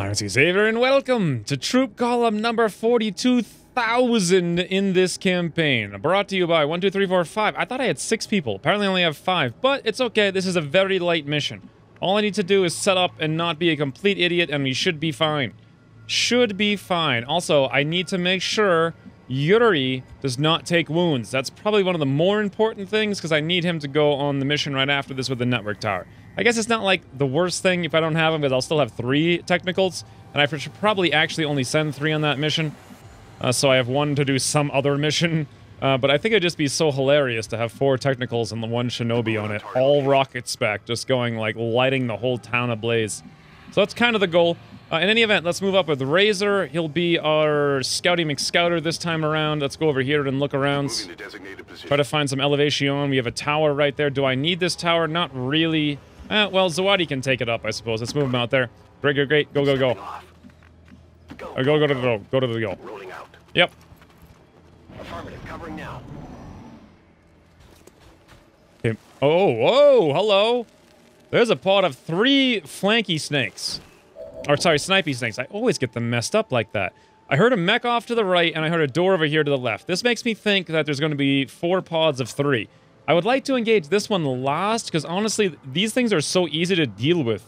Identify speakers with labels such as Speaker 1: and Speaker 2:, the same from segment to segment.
Speaker 1: Marcy Xavier, and welcome to Troop Column number 42,000 in this campaign. Brought to you by 1, 2, 3, 4, 5. I thought I had 6 people. Apparently I only have 5, but it's okay. This is a very light mission. All I need to do is set up and not be a complete idiot, and we should be fine. Should be fine. Also, I need to make sure Yuri does not take wounds. That's probably one of the more important things, because I need him to go on the mission right after this with the network tower. I guess it's not like the worst thing if I don't have them because I'll still have three technicals, and I should probably actually only send three on that mission. Uh, so I have one to do some other mission. Uh, but I think it'd just be so hilarious to have four technicals and the one shinobi on it, all rocket spec, just going like lighting the whole town ablaze. So that's kind of the goal. Uh, in any event, let's move up with Razor. He'll be our Scouty McScouter this time around. Let's go over here and look around. Try to find some elevation. We have a tower right there. Do I need this tower? Not really. Uh, well, Zawadi can take it up, I suppose. Let's move him out there. Great, great, great. Go, go, go. Or go, go to the go. Go to the go. Yep.
Speaker 2: Affirmative, covering now.
Speaker 1: Okay. Oh, whoa, hello. There's a pod of three flanky snakes. Or, sorry, snipey snakes. I always get them messed up like that. I heard a mech off to the right, and I heard a door over here to the left. This makes me think that there's going to be four pods of three. I would like to engage this one last, because honestly, these things are so easy to deal with.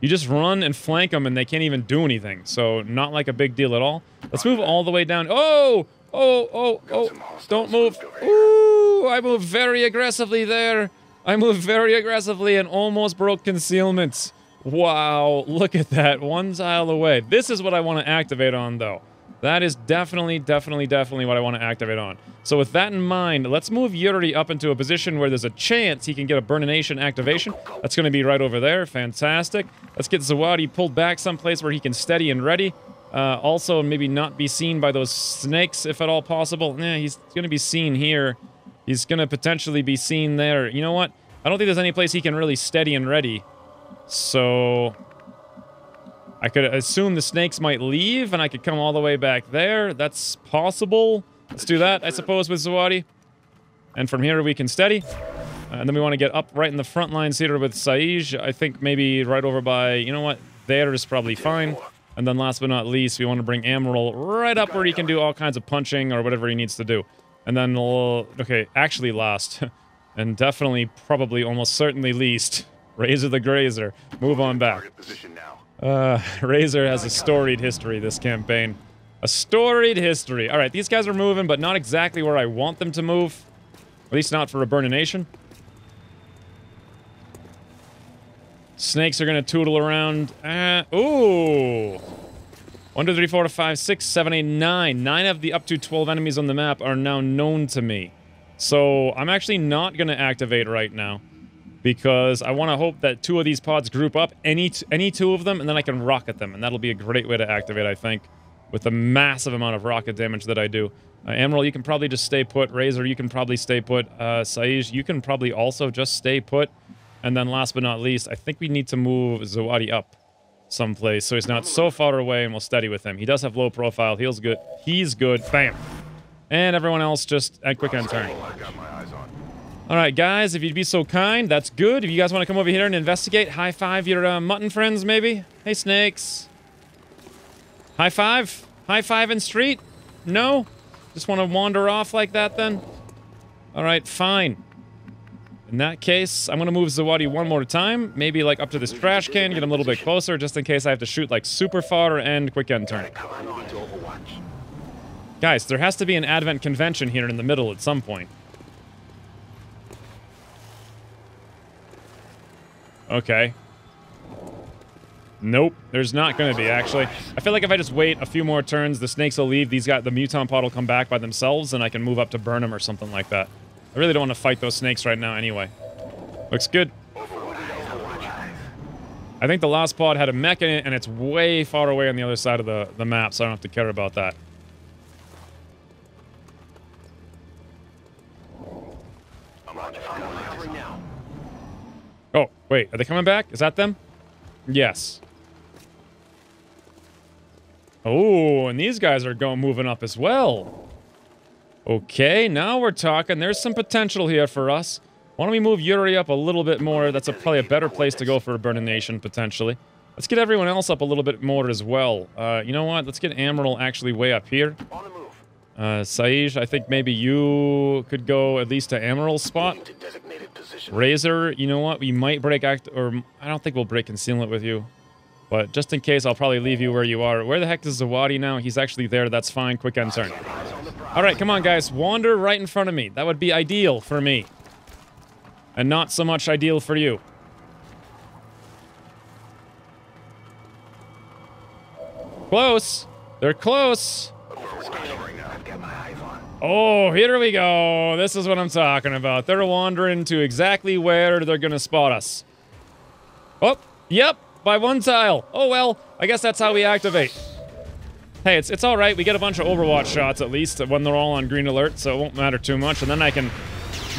Speaker 1: You just run and flank them, and they can't even do anything. So, not like a big deal at all. Let's move all the way down. Oh! Oh, oh, oh. Don't move. Ooh, I moved very aggressively there. I moved very aggressively and almost broke concealment. Wow, look at that. One tile away. This is what I want to activate on, though. That is definitely, definitely, definitely what I want to activate on. So with that in mind, let's move Yuri up into a position where there's a chance he can get a Burnination activation. That's going to be right over there. Fantastic. Let's get Zawadi pulled back someplace where he can steady and ready. Uh, also, maybe not be seen by those snakes, if at all possible. Nah, he's going to be seen here. He's going to potentially be seen there. You know what? I don't think there's any place he can really steady and ready. So... I could assume the snakes might leave, and I could come all the way back there. That's possible. Let's do that, I suppose, with Zawadi. And from here, we can steady. Uh, and then we want to get up right in the front lines here with Saij. I think maybe right over by... You know what? There is probably fine. And then last but not least, we want to bring Amaral right up where he can do all kinds of punching or whatever he needs to do. And then, okay, actually last, and definitely, probably, almost certainly least, Razor the Grazer. Move on back. Uh, Razor has a storied history this campaign. A storied history. All right, these guys are moving, but not exactly where I want them to move. At least not for a Burnination. Snakes are going to tootle around. Uh, ooh. 1, 2, 3, 4, 5, 6, 7, 8, 9. 9 of the up to 12 enemies on the map are now known to me. So I'm actually not going to activate right now. Because I want to hope that two of these pods group up, any any two of them, and then I can rocket them. And that'll be a great way to activate, I think. With the massive amount of rocket damage that I do. Uh, you can probably just stay put. Razor, you can probably stay put. Uh, you can probably also just stay put. And then last but not least, I think we need to move Zawadi up someplace so he's not so far away and we'll steady with him. He does have low profile. He's good. He's good. Bam. And everyone else just at quick end turn. All right, guys, if you'd be so kind, that's good. If you guys want to come over here and investigate, high five your uh, muton friends, maybe. Hey, snakes. High five? High five in street? No? Just want to wander off like that, then? All right, fine. In that case, I'm going to move Zawadi one more time. Maybe, like, up to this trash can, get him a little bit closer, just in case I have to shoot, like, super far and quick end turn. Guys, there has to be an Advent convention here in the middle at some point. Okay. Nope, there's not going to be, actually. I feel like if I just wait a few more turns, the snakes will leave, these got the muton pod will come back by themselves, and I can move up to burn them or something like that. I really don't want to fight those snakes right now anyway. Looks good. I think the last pod had a mech in it, and it's way far away on the other side of the, the map, so I don't have to care about that. Wait, are they coming back? Is that them? Yes. Oh, and these guys are going moving up as well. Okay, now we're talking. There's some potential here for us. Why don't we move Yuri up a little bit more? That's a, probably a better place to go for a Burnination, potentially. Let's get everyone else up a little bit more as well. Uh, you know what? Let's get Amaral actually way up here. Uh, I think maybe you could go at least to Amaral's spot. Razor, you know what? We might break act, or I don't think we'll break concealment with you. But just in case, I'll probably leave you where you are. Where the heck is Zawadi now? He's actually there. That's fine. Quick turn. All right, come on, guys. Wander right in front of me. That would be ideal for me. And not so much ideal for you. Close. They're close. Oh, here we go. This is what I'm talking about. They're wandering to exactly where they're going to spot us. Oh, yep, by one tile. Oh, well, I guess that's how we activate. Hey, it's, it's all right. We get a bunch of Overwatch shots at least when they're all on green alert, so it won't matter too much. And then I can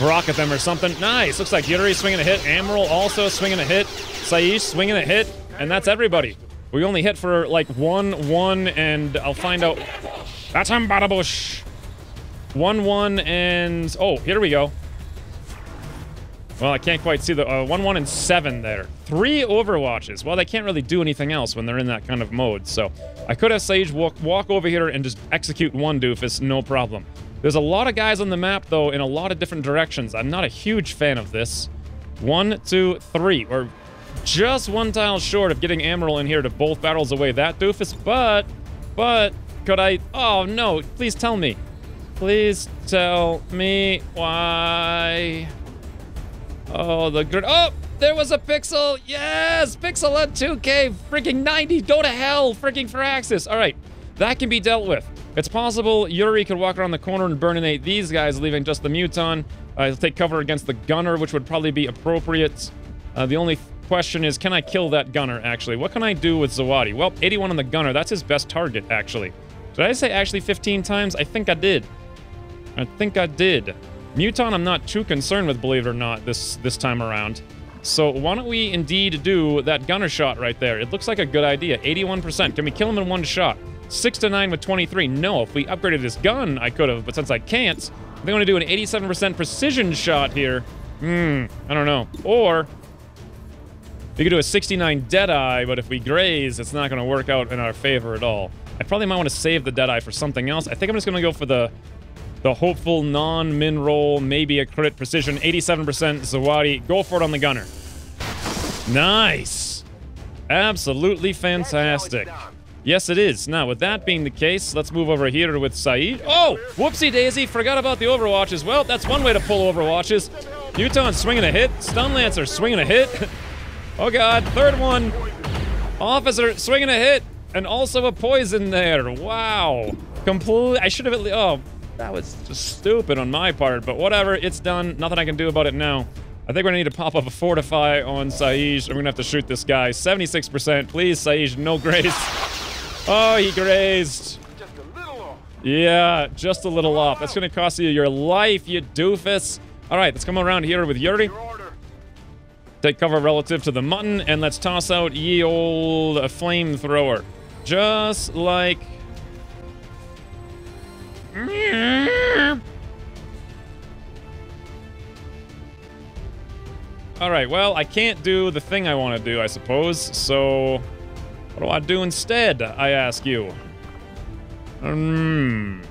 Speaker 1: rocket them or something. Nice. Looks like Yuri swinging a hit. Amaral also swinging a hit. Saish swinging a hit. And that's everybody. We only hit for like one, one, and I'll find out. That's him, Badabush. One, one, and oh, here we go. Well, I can't quite see the uh, one, one, and seven there. Three Overwatches. Well, they can't really do anything else when they're in that kind of mode. So I could have Sage walk walk over here and just execute one doofus, no problem. There's a lot of guys on the map though, in a lot of different directions. I'm not a huge fan of this. One, two, three. We're just one tile short of getting Amaral in here to both barrels away that doofus, but, but, could I, oh no, please tell me. Please tell me why. Oh, the grid. Oh, there was a pixel. Yes, pixel at 2K. Freaking 90. Go to hell. Freaking Firaxis. All right, that can be dealt with. It's possible Yuri could walk around the corner and burninate these guys, leaving just the Muton. Uh, he'll take cover against the Gunner, which would probably be appropriate. Uh, the only question is, can I kill that Gunner, actually? What can I do with Zawadi? Well, 81 on the Gunner. That's his best target, actually. Did I say actually 15 times? I think I did. I think I did. Muton I'm not too concerned with, believe it or not, this, this time around. So why don't we indeed do that gunner shot right there? It looks like a good idea. 81%. Can we kill him in one shot? 6 to 9 with 23. No, if we upgraded his gun, I could have, but since I can't, I think I'm gonna do an 87% precision shot here. Hmm, I don't know. Or we could do a 69 Deadeye, but if we graze, it's not gonna work out in our favor at all. I probably might want to save the Deadeye for something else. I think I'm just gonna go for the the hopeful non-min roll, maybe a crit precision, 87% Zawadi. Go for it on the gunner. Nice. Absolutely fantastic. Yes, it is. Now, with that being the case, let's move over here with Saeed. Oh, whoopsie daisy. Forgot about the Overwatch as well. That's one way to pull Overwatches. Muton swinging a hit. Stun Lancer swinging a hit. oh, God. Third one. Officer swinging a hit. And also a poison there. Wow. Completely. I should have at least. Oh, that was just stupid on my part, but whatever. It's done. Nothing I can do about it now. I think we're gonna need to pop up a Fortify on Saij. We're gonna have to shoot this guy. 76%. Please, Saij, no grace. Oh, he grazed.
Speaker 2: Just a little off.
Speaker 1: Yeah, just a little off. That's gonna cost you your life, you doofus. All right, let's come around here with Yuri. Take cover relative to the muton, and let's toss out ye old flamethrower. Just like... Alright, well, I can't do the thing I want to do, I suppose, so... What do I do instead, I ask you? Hmm...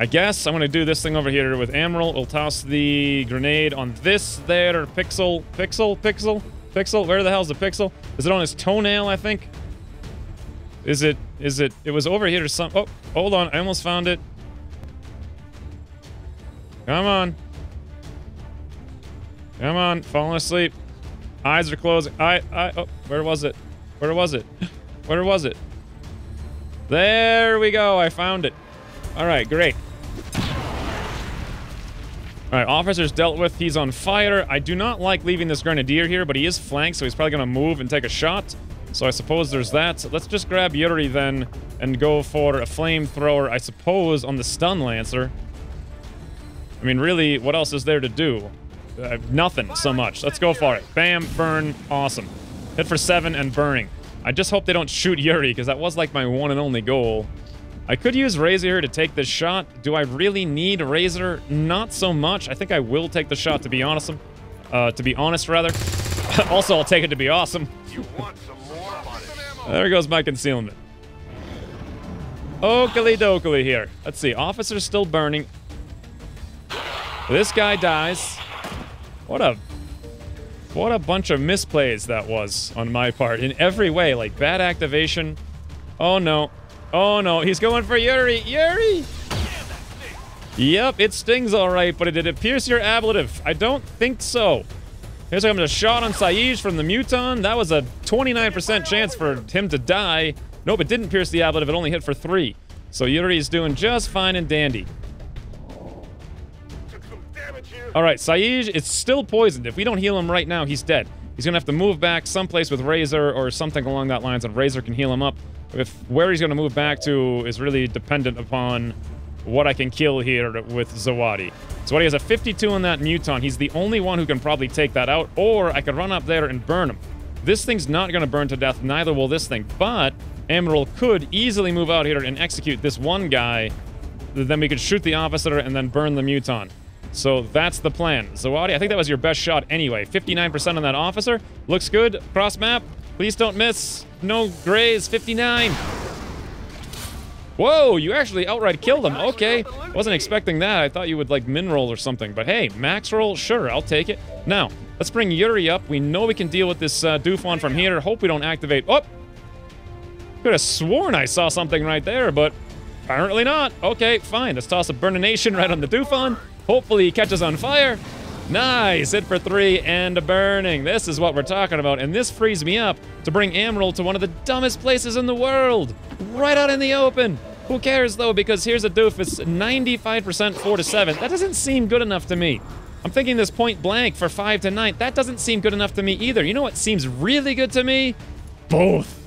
Speaker 1: I guess I'm gonna do this thing over here with Amaral. We'll toss the grenade on this there pixel, pixel, pixel, pixel. Where the hell's the pixel? Is it on his toenail? I think. Is it? Is it? It was over here. Some. Oh, hold on. I almost found it. Come on. Come on. Falling asleep. Eyes are closing. I. I. Oh, where was it? Where was it? Where was it? There we go. I found it. All right, great. All right, officer's dealt with. He's on fire. I do not like leaving this grenadier here, but he is flanked, so he's probably going to move and take a shot. So I suppose there's that. Let's just grab Yuri then and go for a flamethrower, I suppose, on the stun lancer. I mean, really, what else is there to do? Uh, nothing so much. Let's go for it. Bam, burn, awesome. Hit for seven and burning. I just hope they don't shoot Yuri, because that was like my one and only goal. I could use Razor here to take this shot. Do I really need Razor? Not so much. I think I will take the shot, to be honest. uh, to be honest, rather. also, I'll take it to be awesome. There goes my concealment. Oakley dokley here. Let's see. Officer's still burning. This guy dies. What a what a bunch of misplays that was on my part in every way. Like bad activation. Oh no. Oh no. He's going for Yuri. Yuri! Yep, it stings all right, but did it pierce your ablative? I don't think so. Here's comes a shot on Saij from the Muton. That was a 29% chance for him to die. Nope, it didn't pierce the ablative. It only hit for three. So Yuri's doing just fine and dandy. All right, Saij is still poisoned. If we don't heal him right now, he's dead. He's gonna have to move back someplace with Razor or something along that lines, and Razor can heal him up. If where he's gonna move back to is really dependent upon what I can kill here with Zawadi. Zawadi has a 52 on that Muton. He's the only one who can probably take that out, or I could run up there and burn him. This thing's not gonna burn to death, neither will this thing, but Emerald could easily move out here and execute this one guy. Then we could shoot the officer and then burn the Muton. So that's the plan. Zawadi, I think that was your best shot anyway. 59% on that officer. Looks good. Cross map. Please don't miss. No graze. 59. Whoa, you actually outright killed him. Okay. Wasn't expecting that. I thought you would like min roll or something. But hey, max roll, sure, I'll take it. Now, let's bring Yuri up. We know we can deal with this uh, from here. Hope we don't activate. Oh! Could have sworn I saw something right there, but apparently not. Okay, fine. Let's toss a Burnination right on the Dufon. Hopefully he catches on fire. Nice, hit for three and a burning. This is what we're talking about, and this frees me up to bring Emerald to one of the dumbest places in the world. Right out in the open. Who cares though, because here's a doofus, 95% 4 to 7. That doesn't seem good enough to me. I'm thinking this point blank for 5 to 9. That doesn't seem good enough to me either. You know what seems really good to me? Both.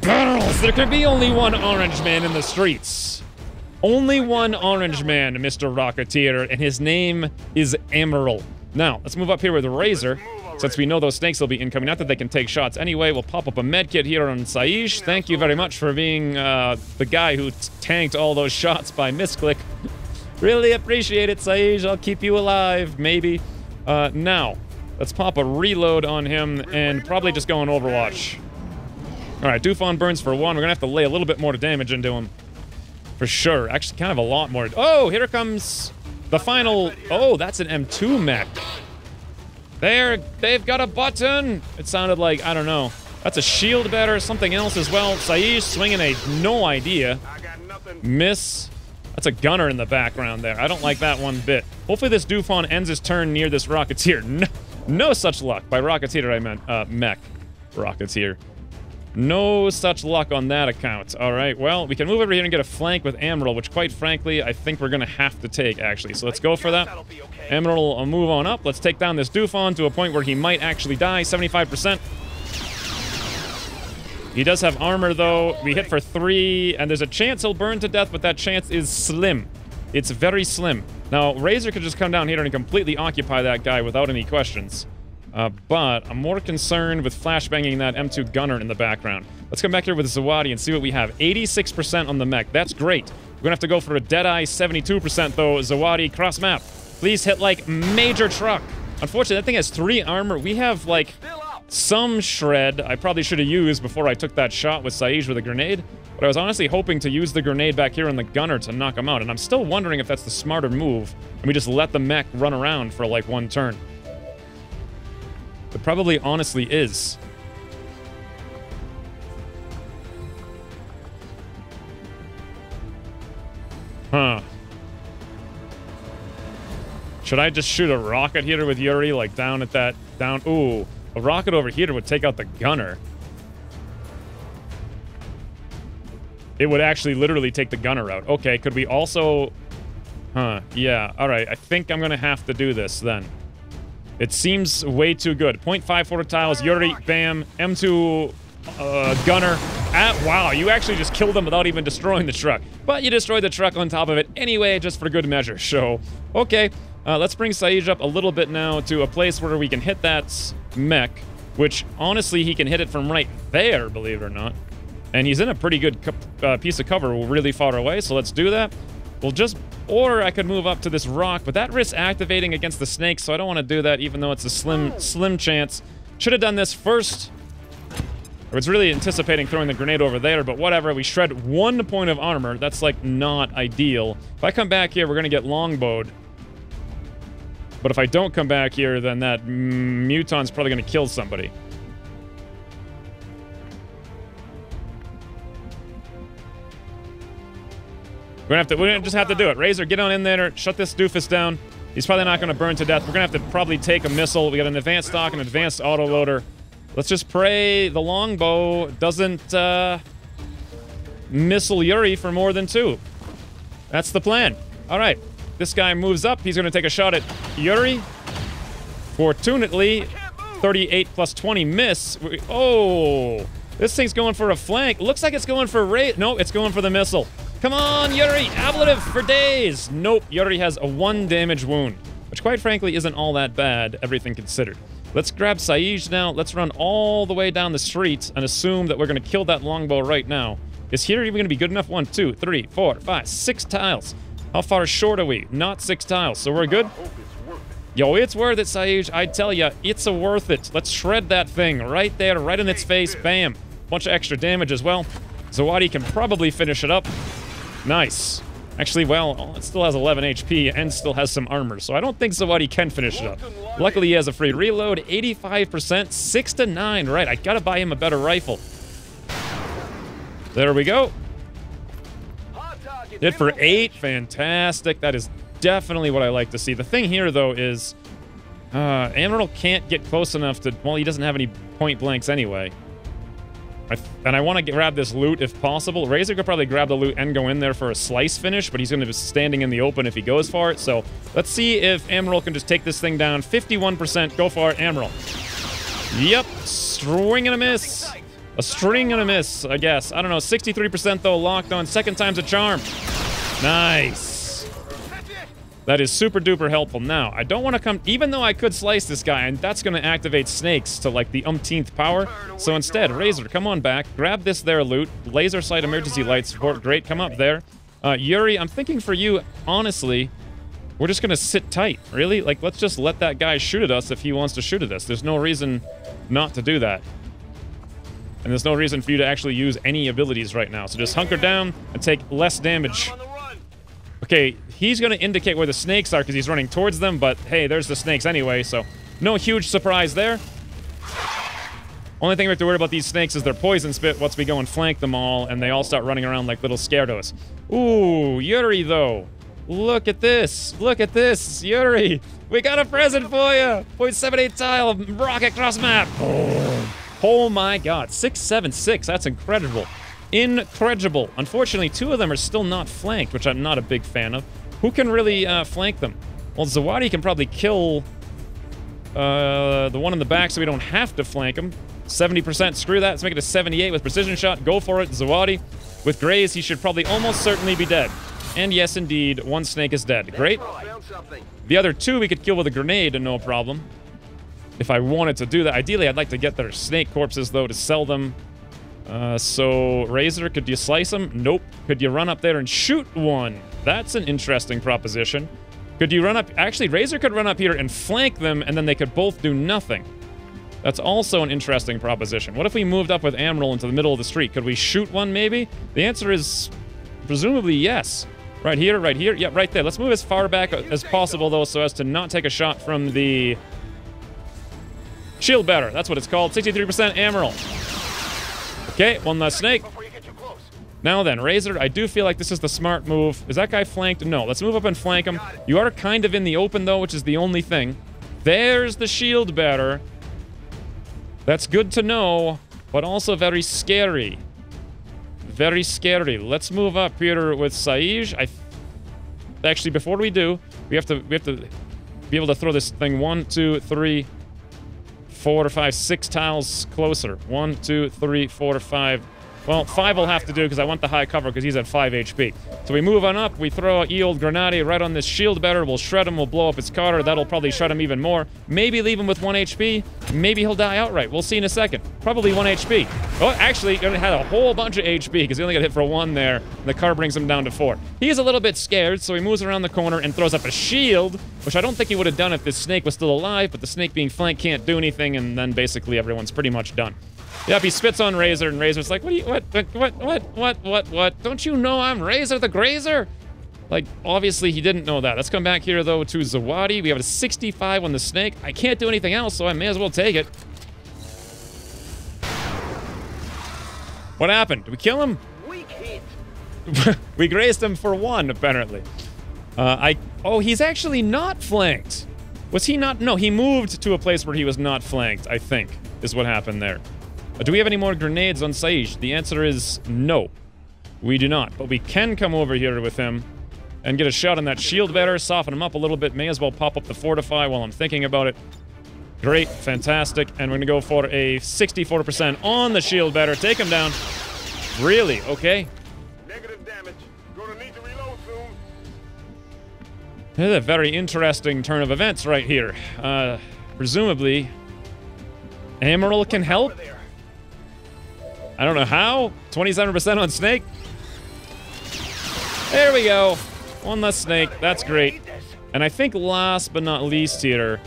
Speaker 1: Barrels! There could be only one orange man in the streets. Only one orange man, Mr. Rocketeer, and his name is Emerald. Now, let's move up here with Razor, since we know those snakes will be incoming. Not that they can take shots anyway. We'll pop up a med kit here on Saish. Thank you very much for being uh, the guy who tanked all those shots by misclick. really appreciate it, Saish. I'll keep you alive, maybe. Uh, now, let's pop a reload on him and probably just go on Overwatch. All right, Dufon burns for one. We're gonna have to lay a little bit more damage into him. For sure. Actually, kind of a lot more. Oh, here comes the final. Oh, that's an M2 mech. There, they've got a button. It sounded like, I don't know. That's a shield bearer, something else as well. Saish swinging a no idea. Miss. That's a gunner in the background there. I don't like that one bit. Hopefully this Dufon ends his turn near this Rocketeer. No, no such luck. By Rocketeer, I meant uh, mech. Rocketeer. No such luck on that account. All right, well, we can move over here and get a flank with Emerald, which quite frankly, I think we're going to have to take, actually. So let's go for that.
Speaker 2: Okay.
Speaker 1: Will move on up. Let's take down this Dufon to a point where he might actually die. 75%. He does have armor, though. We hit for three, and there's a chance he'll burn to death, but that chance is slim. It's very slim. Now, Razor could just come down here and completely occupy that guy without any questions. Uh, but I'm more concerned with flashbanging that M2 gunner in the background. Let's come back here with Zawadi and see what we have. 86% on the mech. That's great. We're gonna have to go for a Deadeye 72% though. Zawadi, cross map. Please hit like major truck. Unfortunately, that thing has three armor. We have like some shred I probably should have used before I took that shot with Saij with a grenade. But I was honestly hoping to use the grenade back here on the gunner to knock him out. And I'm still wondering if that's the smarter move. And we just let the mech run around for like one turn. It probably honestly is. Huh. Should I just shoot a rocket here with Yuri, like down at that, down, ooh. A rocket over here would take out the gunner. It would actually literally take the gunner out. Okay, could we also... Huh, yeah, alright. I think I'm gonna have to do this then. It seems way too good. 0.54 tiles, Yuri, bam, M2 uh, gunner. Ah, wow, you actually just killed him without even destroying the truck. But you destroyed the truck on top of it anyway, just for good measure. So, okay. Uh, let's bring Saij up a little bit now to a place where we can hit that mech, which honestly he can hit it from right there, believe it or not. And he's in a pretty good uh, piece of cover really far away, so let's do that. We'll just Or I could move up to this rock, but that risks activating against the snake, so I don't want to do that, even though it's a slim, hmm. slim chance. Should have done this first. I was really anticipating throwing the grenade over there, but whatever. We shred one point of armor. That's, like, not ideal. If I come back here, we're going to get longbowed. But if I don't come back here, then that muton's probably going to kill somebody. We're gonna have to. We're gonna just have to do it. Razor, get on in there. Shut this doofus down. He's probably not gonna burn to death. We're gonna have to probably take a missile. We got an advanced stock, an advanced autoloader. Let's just pray the longbow doesn't uh, missile Yuri for more than two. That's the plan. All right. This guy moves up. He's gonna take a shot at Yuri. Fortunately, 38 plus 20 miss. Oh, this thing's going for a flank. Looks like it's going for Ray. No, it's going for the missile. Come on, Yuri! Ablative for days! Nope, Yuri has a one damage wound, which quite frankly isn't all that bad, everything considered. Let's grab Saij now. Let's run all the way down the street and assume that we're going to kill that longbow right now. Is here even going to be good enough? One, two, three, four, five, six tiles. How far short are we? Not six tiles, so we're good? Yo, it's worth it, Saij. I tell ya, it's a worth it. Let's shred that thing right there, right in its face. Bam. Bunch of extra damage as well. Zawadi can probably finish it up. Nice. Actually, well, it still has 11 HP and still has some armor, so I don't think Zawadi can finish it up. Luckily, he has a free reload, 85%, 6 to 9. Right, I gotta buy him a better rifle. There we go. Did for 8. Fantastic. That is definitely what I like to see. The thing here, though, is uh, Amaral can't get close enough to... Well, he doesn't have any point blanks anyway. And I want to grab this loot if possible. Razor could probably grab the loot and go in there for a slice finish, but he's going to be standing in the open if he goes for it. So let's see if Amaral can just take this thing down. 51%. Go for it. Yep. String and a miss. A string and a miss, I guess. I don't know. 63% though, locked on. Second time's a charm. Nice. That is super duper helpful. Now, I don't want to come, even though I could slice this guy, and that's going to activate snakes to like the umpteenth power. So instead, Razor, come on back, grab this there loot, laser sight emergency light support, great, come up there. Uh, Yuri, I'm thinking for you, honestly, we're just going to sit tight, really? Like, let's just let that guy shoot at us if he wants to shoot at us. There's no reason not to do that. And there's no reason for you to actually use any abilities right now. So just hunker down and take less damage. Okay, he's going to indicate where the snakes are because he's running towards them, but hey, there's the snakes anyway, so no huge surprise there. Only thing we have to worry about these snakes is their poison spit once we go and flank them all, and they all start running around like little scaredos. Ooh, Yuri, though. Look at this. Look at this, Yuri. We got a present for you. 0.78 tile rocket cross map. Oh, oh my god. 676. That's incredible. Incredible. Unfortunately, two of them are still not flanked, which I'm not a big fan of. Who can really uh, flank them? Well, Zawadi can probably kill uh, the one in the back so we don't have to flank him. 70%, screw that. Let's make it a 78 with precision shot. Go for it, Zawadi. With Graze, he should probably almost certainly be dead. And yes, indeed, one snake is dead. Great. The other two we could kill with a grenade, no problem. If I wanted to do that. Ideally, I'd like to get their snake corpses, though, to sell them uh, so, Razor, could you slice him? Nope. Could you run up there and shoot one? That's an interesting proposition. Could you run up... Actually, Razor could run up here and flank them, and then they could both do nothing. That's also an interesting proposition. What if we moved up with Amaral into the middle of the street? Could we shoot one, maybe? The answer is presumably yes. Right here, right here. Yeah, right there. Let's move as far back as possible, though, so as to not take a shot from the... Shield bearer. That's what it's called. 63% Amaral. Okay, one less snake. Now then, Razor, I do feel like this is the smart move. Is that guy flanked? No, let's move up and flank him. You are kind of in the open, though, which is the only thing. There's the shield bearer. That's good to know, but also very scary. Very scary. Let's move up here with Saij. I actually, before we do, we have to we have to be able to throw this thing one, two, three, four or five, six tiles closer. One, two, three, four, five, Well, 5 will have to do because I want the high cover because he's at 5 HP. So we move on up. We throw a Grenade right on this shield bearer. We'll shred him. We'll blow up his cutter. That'll probably shred him even more. Maybe leave him with 1 HP. Maybe he'll die outright. We'll see in a second. Probably 1 HP. Oh, actually, he only had a whole bunch of HP because he only got hit for 1 there. and The car brings him down to 4. He's a little bit scared, so he moves around the corner and throws up a shield, which I don't think he would have done if this snake was still alive, but the snake being flanked can't do anything, and then basically everyone's pretty much done. Yep, he spits on Razor, and Razor's like, what do you, what, what, what, what, what, what? Don't you know I'm Razor the Grazer? Like, obviously he didn't know that. Let's come back here, though, to Zawadi. We have a 65 on the snake. I can't do anything else, so I may as well take it. What happened? Did we kill him?
Speaker 2: Weak hit.
Speaker 1: we grazed him for one, apparently. Uh, I, oh, he's actually not flanked. Was he not? No, he moved to a place where he was not flanked, I think, is what happened there. Do we have any more grenades on Saij? The answer is no. We do not. But we can come over here with him and get a shot on that shield bearer, soften him up a little bit. May as well pop up the Fortify while I'm thinking about it. Great, fantastic. And we're going to go for a 64% on the shield bearer. Take him down. Really? Okay.
Speaker 2: Negative damage. Gonna need to reload soon.
Speaker 1: This is a very interesting turn of events right here. Uh, presumably, Emerald can help? I don't know how. 27% on Snake. There we go. One less Snake. That's great. And I think last but not least here,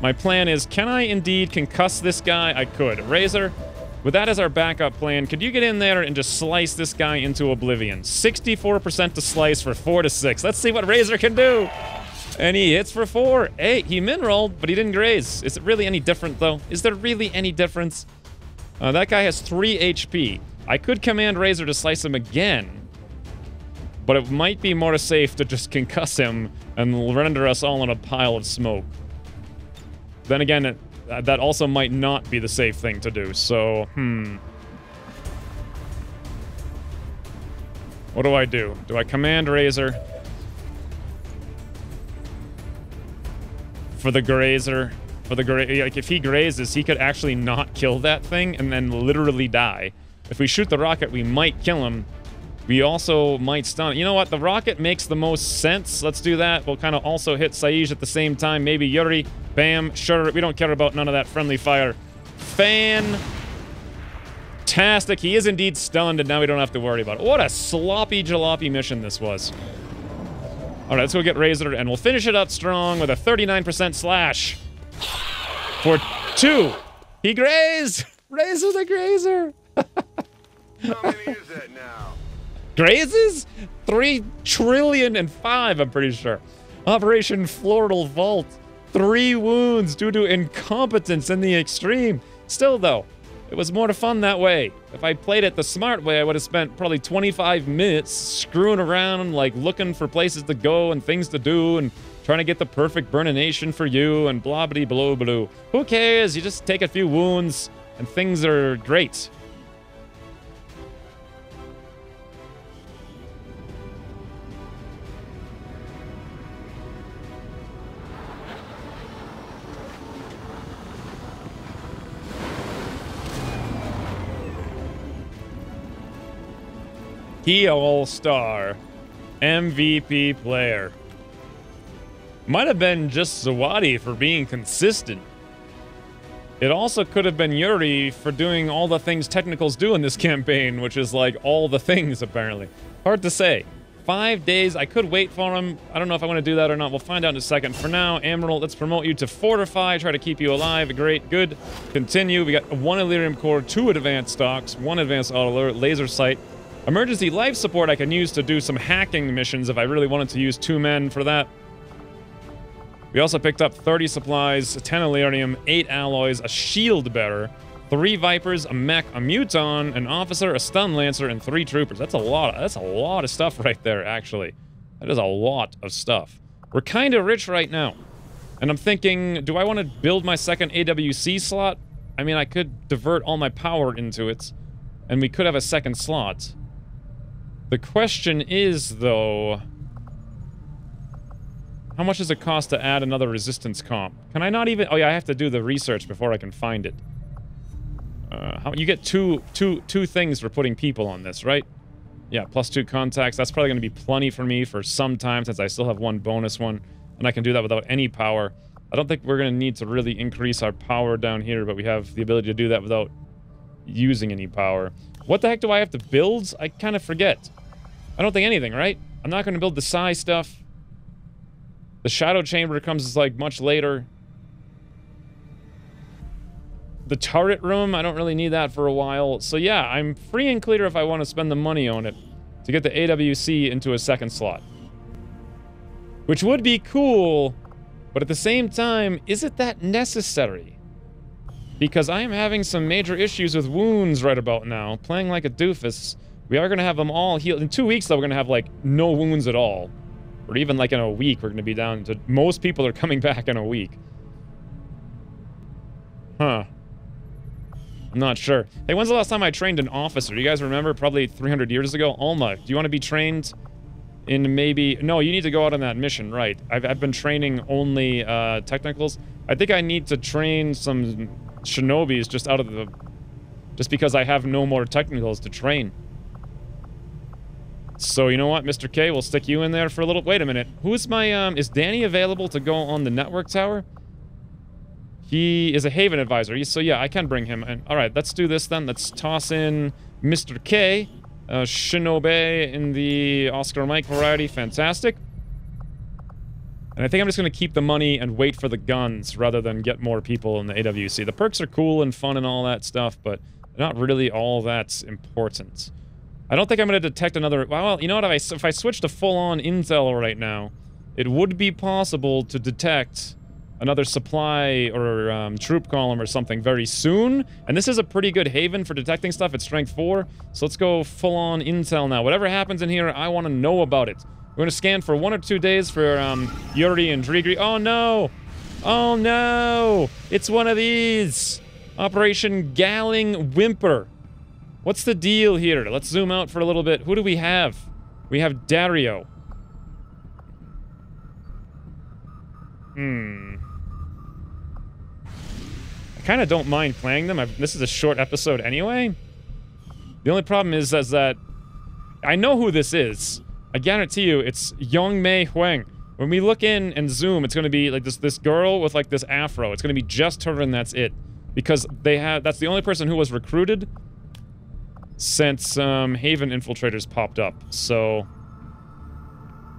Speaker 1: my plan is, can I indeed concuss this guy? I could. Razor, with that as our backup plan, could you get in there and just slice this guy into oblivion? 64% to slice for 4 to 6. Let's see what Razor can do. And he hits for 4. Hey, he min-rolled, but he didn't graze. Is it really any different, though? Is there really any difference? Uh, that guy has 3 HP. I could command Razor to slice him again, but it might be more safe to just concuss him and render us all in a pile of smoke. Then again, it, uh, that also might not be the safe thing to do, so, hmm. What do I do? Do I command Razor? For the grazer? For the gra- like, if he grazes, he could actually not kill that thing and then literally die. If we shoot the rocket, we might kill him. We also might stun. You know what? The rocket makes the most sense. Let's do that. We'll kind of also hit Saij at the same time. Maybe Yuri. Bam. Sure. We don't care about none of that friendly fire. Fan. Fantastic. He is indeed stunned, and now we don't have to worry about it. What a sloppy jalopy mission this was. All right, let's go get Razor, and we'll finish it up strong with a 39% slash. For two. He grazed. Razor the Grazer.
Speaker 2: How many is that now?
Speaker 1: Grazes? Three trillion and five, I'm pretty sure. Operation Floral Vault. Three wounds due to incompetence in the extreme. Still, though, it was more fun that way. If I played it the smart way, I would have spent probably 25 minutes screwing around, like looking for places to go and things to do and trying to get the perfect burnination for you and blah blah blah blah. Who cares? You just take a few wounds and things are great. He all-star. MVP player. Might have been just Zawadi for being consistent. It also could have been Yuri for doing all the things technicals do in this campaign, which is like all the things, apparently. Hard to say. Five days, I could wait for him. I don't know if I want to do that or not. We'll find out in a second. For now, Emerald, let's promote you to Fortify, try to keep you alive. Great, good. Continue. We got one Elerium core, two advanced stocks, one advanced autoloader, laser sight, Emergency life support I can use to do some hacking missions if I really wanted to use two men for that. We also picked up 30 supplies, 10 Elerium, 8 alloys, a shield bearer, 3 Vipers, a mech, a Muton, an officer, a stun lancer, and 3 troopers. That's a lot. Of, that's a lot of stuff right there, actually. That is a lot of stuff. We're kind of rich right now. And I'm thinking, do I want to build my second AWC slot? I mean, I could divert all my power into it, and we could have a second slot. The question is, though... How much does it cost to add another resistance comp? Can I not even... Oh, yeah, I have to do the research before I can find it. Uh, how, you get two, two, two things for putting people on this, right? Yeah, plus two contacts. That's probably going to be plenty for me for some time since I still have one bonus one. And I can do that without any power. I don't think we're going to need to really increase our power down here, but we have the ability to do that without using any power. What the heck do I have to build? I kind of forget. I don't think anything, right? I'm not going to build the psi stuff. The shadow chamber comes like much later. The turret room, I don't really need that for a while. So yeah, I'm free and clear if I want to spend the money on it to get the AWC into a second slot. Which would be cool, but at the same time, is it that necessary? Because I am having some major issues with wounds right about now. Playing like a doofus. We are going to have them all healed. In two weeks, though, we're going to have, like, no wounds at all. Or even, like, in a week, we're going to be down to... Most people are coming back in a week. Huh. I'm not sure. Hey, when's the last time I trained an officer? You guys remember? Probably 300 years ago? Alma, do you want to be trained in maybe... No, you need to go out on that mission, right. I've, I've been training only uh, technicals. I think I need to train some shinobis just out of the... Just because I have no more technicals to train. So, you know what, Mr. K, we'll stick you in there for a little... Wait a minute. Who's my, um... Is Danny available to go on the network tower? He is a Haven advisor. So, yeah, I can bring him in. All right, let's do this then. Let's toss in Mr. K. Uh, Shinobi in the Oscar Mike variety. Fantastic. And I think I'm just going to keep the money and wait for the guns rather than get more people in the AWC. The perks are cool and fun and all that stuff, but not really all that important. I don't think I'm going to detect another... Well, you know what? If I, if I switch to full-on intel right now, it would be possible to detect another supply or um, troop column or something very soon. And this is a pretty good haven for detecting stuff at strength 4. So let's go full-on intel now. Whatever happens in here, I want to know about it. We're going to scan for one or two days for um, Yuri and Drigri. Oh, no! Oh, no! It's one of these! Operation Galling Whimper. What's the deal here? Let's zoom out for a little bit. Who do we have? We have Dario. Hmm. I kind of don't mind playing them. I've, this is a short episode anyway. The only problem is, is that I know who this is. I guarantee you, it's Young Mei Huang. When we look in and zoom, it's going to be like this this girl with like this afro. It's going to be just her and that's it. Because they have that's the only person who was recruited since um, Haven infiltrators popped up. So,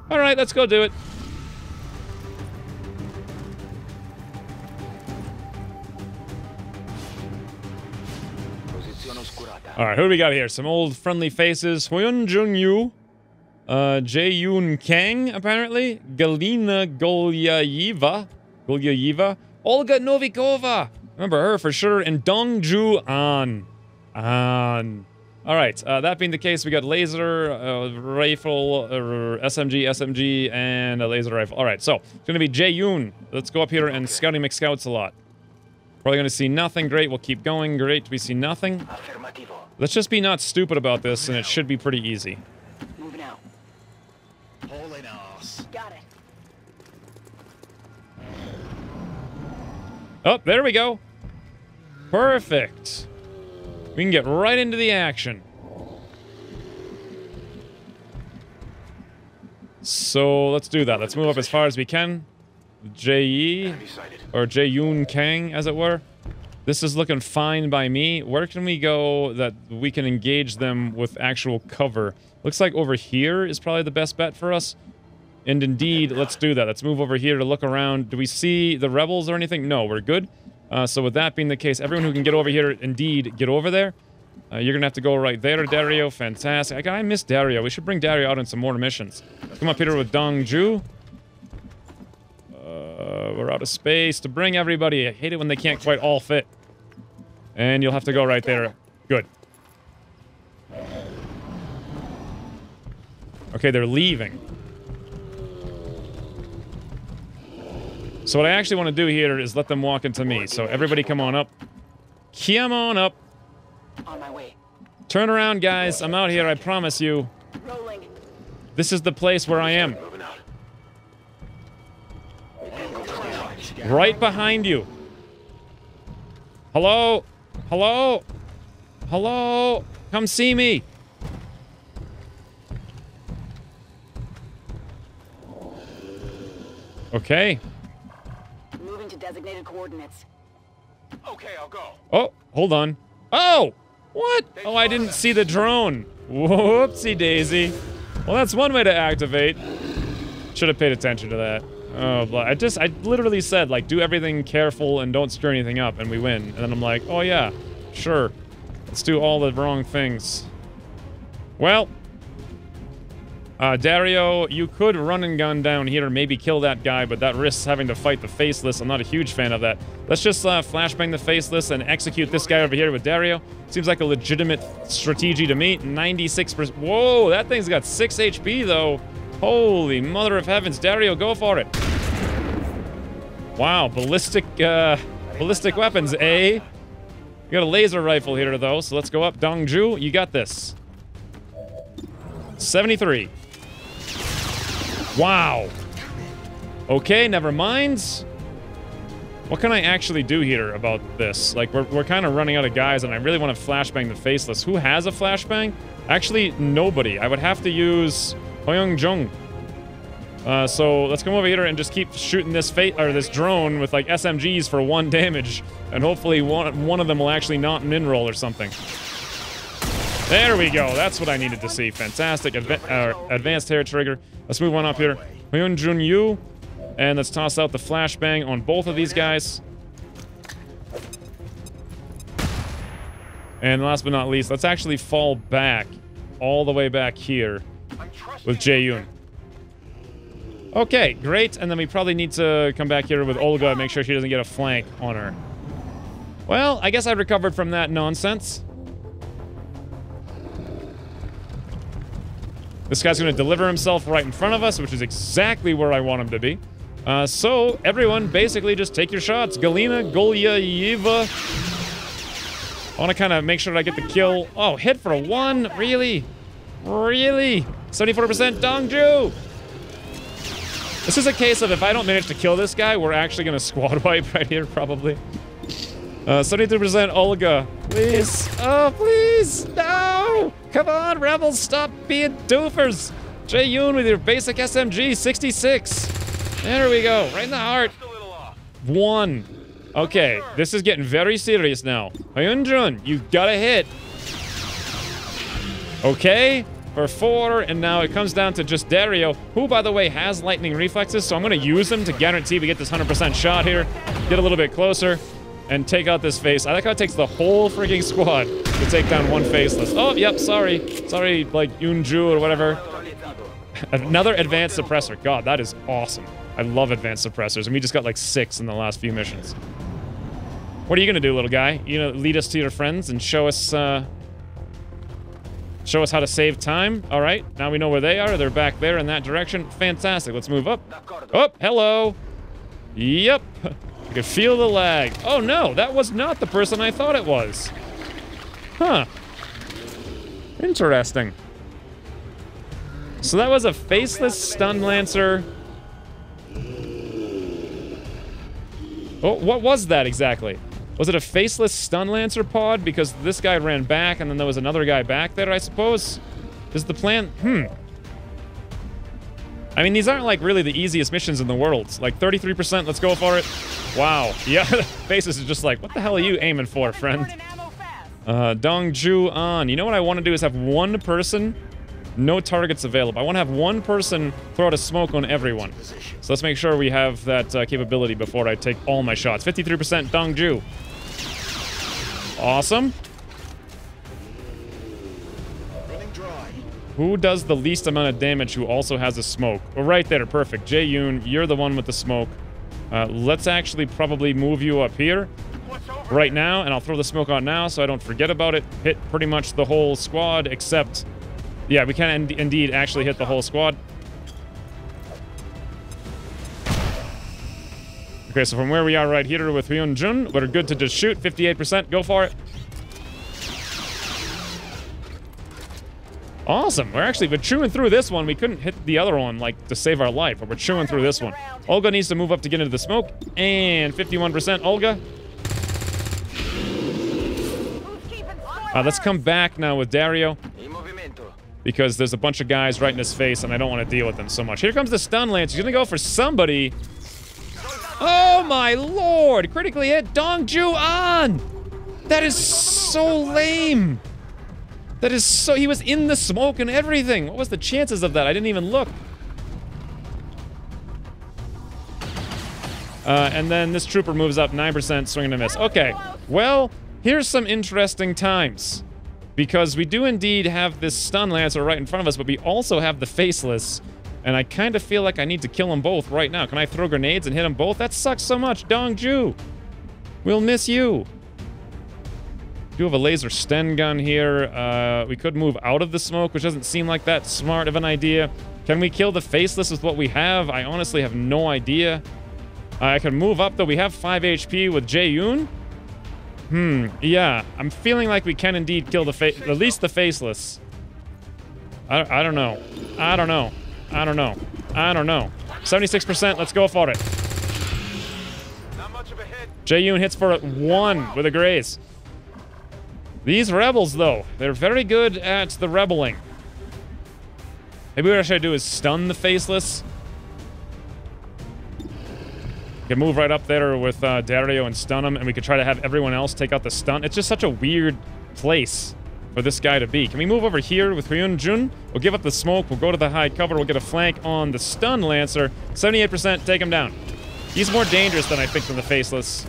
Speaker 1: all right, let's go do it. All right, who do we got here? Some old friendly faces. Hyun Jung Yu, uh, Jae Kang, apparently. Galina Golyaeva, Golyaeva, Olga Novikova. Remember her for sure. And Dong Ju An. An. All right, uh, that being the case, we got laser, uh, rifle, uh, SMG, SMG, and a laser rifle. All right, so it's going to be Jae Yoon. Let's go up here and Scouty McScouts a lot. Probably going to see nothing. Great, we'll keep going. Great, we see nothing. Let's just be not stupid about this, and it should be pretty easy.
Speaker 3: Moving out.
Speaker 4: Holy nose.
Speaker 3: Got it.
Speaker 1: Oh, there we go. Perfect. We can get right into the action. So let's do that. Let's move up as far as we can. J.E. or Jae Yoon Kang, as it were. This is looking fine by me. Where can we go that we can engage them with actual cover? Looks like over here is probably the best bet for us. And indeed, let's do that. Let's move over here to look around. Do we see the rebels or anything? No, we're good. Uh, so with that being the case, everyone who can get over here, indeed, get over there. Uh, you're to have to go right there, Dario. Fantastic. I, I miss Dario. We should bring Dario out on some more missions. Come up here with Dong Ju. Uh, we're out of space to bring everybody. I hate it when they can't quite all fit. And you'll have to go right there. Good. Okay, they're leaving. So what I actually want to do here is let them walk into me. So everybody come on up. Come on up.
Speaker 3: On my way.
Speaker 1: Turn around, guys. I'm out here, I promise you.
Speaker 3: Rolling.
Speaker 1: This is the place where I am.
Speaker 2: Moving out.
Speaker 1: Right behind you. Hello? Hello? Hello? Come see me. Okay.
Speaker 3: Moving to designated coordinates.
Speaker 2: Okay, I'll go.
Speaker 1: Oh, hold on. Oh! What? Oh, I didn't see the drone. Whoopsie daisy. Well, that's one way to activate. Should have paid attention to that. Oh, blah. I just, I literally said, like, do everything careful and don't screw anything up, and we win. And then I'm like, oh yeah, sure. Let's do all the wrong things. Well, uh, Dario, you could run and gun down here, maybe kill that guy, but that risks having to fight the Faceless. I'm not a huge fan of that. Let's just uh, flashbang the Faceless and execute this guy over here with Dario. Seems like a legitimate strategy to me. 96%. Whoa, that thing's got 6 HP, though. Holy mother of heavens. Dario, go for it. Wow, ballistic, uh, ballistic weapons, eh? You got a laser rifle here, though, so let's go up. Dongju, you got this. 73. Wow. Okay, never mind. What can I actually do here about this? Like, we're, we're kind of running out of guys, and I really want to flashbang the Faceless. Who has a flashbang? Actually, nobody. I would have to use Hoyoung Jung. Uh, so let's come over here and just keep shooting this fate or this drone with like SMGs for one damage, and hopefully one one of them will actually not min roll or something. There we go. That's what I needed to see. Fantastic. Adva uh, advanced hair trigger. Let's move on up here. Hyun Jun Yu. And let's toss out the flashbang on both of these guys. And last but not least, let's actually fall back all the way back here with Jae-yoon. Okay, great. And then we probably need to come back here with Olga and make sure she doesn't get a flank on her. Well, I guess I recovered from that nonsense. This guy's going to deliver himself right in front of us, which is exactly where I want him to be. Uh, so, everyone, basically just take your shots. Galina, Golyaeva. I want to kind of make sure that I get the kill. Oh, hit for a one? Really? Really? 74% Dongju! This is a case of if I don't manage to kill this guy, we're actually going to squad wipe right here, probably. Uh, 73% Olga. Please. Oh, please. No. Come on, rebels. Stop being doofers. Jae-yoon with your basic SMG. 66. There we go. Right in the heart. One. Okay, this is getting very serious now. Hyunjun, you gotta hit. Okay, for four, and now it comes down to just Dario, who, by the way, has lightning reflexes, so I'm gonna use them to guarantee we get this 100% shot here. Get a little bit closer and take out this face. I like how it takes the whole freaking squad to take down one faceless. Oh, yep, sorry. Sorry, like Yunju or whatever. Another advanced suppressor. God, that is awesome. I love advanced suppressors, and we just got like six in the last few missions. What are you gonna do, little guy? You gonna lead us to your friends and show us, uh... Show us how to save time? All right, now we know where they are. They're back there in that direction. Fantastic. Let's move up. Oh, hello. Yep. Can feel the lag. Oh no, that was not the person I thought it was. Huh. Interesting. So that was a faceless stun lancer. Oh, what was that exactly? Was it a faceless stun lancer pod? Because this guy ran back and then there was another guy back there, I suppose? Is the plan... Hmm. I mean, these aren't like really the easiest missions in the world. Like 33%, let's go for it. Wow. Yeah, Faces is just like, what the hell are you aiming for, friend? Uh, Dongju An. You know what I want to do is have one person, no targets available. I want to have one person throw out a smoke on everyone. So let's make sure we have that uh, capability before I take all my shots. 53% Dongju. Awesome. Who does the least amount of damage who also has a smoke? Well, right there, perfect. Jae-yoon, you're the one with the smoke. Uh, let's actually probably move you up here right now, and I'll throw the smoke on now so I don't forget about it. Hit pretty much the whole squad, except... Yeah, we can in indeed actually hit the whole squad. Okay, so from where we are right here with Hyun Jun, we're good to just shoot. 58%. Go for it. Awesome. We're actually we're chewing through this one. We couldn't hit the other one like to save our life, but we're chewing through this one. Olga needs to move up to get into the smoke. And 51% Olga. Uh, let's come back now with Dario because there's a bunch of guys right in his face and I don't want to deal with them so much. Here comes the stun lance. He's gonna go for somebody. Oh my lord! Critically hit Dongju An! That is so lame. That is so. He was in the smoke and everything. What was the chances of that? I didn't even look. Uh, and then this trooper moves up 9%, swing and a miss. Okay, well, here's some interesting times. Because we do indeed have this stun lancer right in front of us, but we also have the faceless. And I kind of feel like I need to kill them both right now. Can I throw grenades and hit them both? That sucks so much. Dongju, we'll miss you. Do have a laser Sten gun here. Uh, we could move out of the smoke, which doesn't seem like that smart of an idea. Can we kill the faceless with what we have? I honestly have no idea. I can move up, though. We have 5 HP with Jae-yoon. Hmm, yeah. I'm feeling like we can indeed kill the fa- at least the faceless. I, I don't know. I don't know. I don't know. I don't know. 76%, let's go for it.
Speaker 2: Not much of a hit.
Speaker 1: Jae-yoon hits for it one with a graze. These rebels, though, they're very good at the rebelling. Maybe what I should do is stun the faceless. Can move right up there with uh, Dario and stun him, and we could try to have everyone else take out the stun. It's just such a weird place for this guy to be. Can we move over here with Hyun Jun? We'll give up the smoke. We'll go to the high cover. We'll get a flank on the stun lancer. 78%, take him down. He's more dangerous than I think than the faceless.